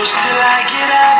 close till I get up.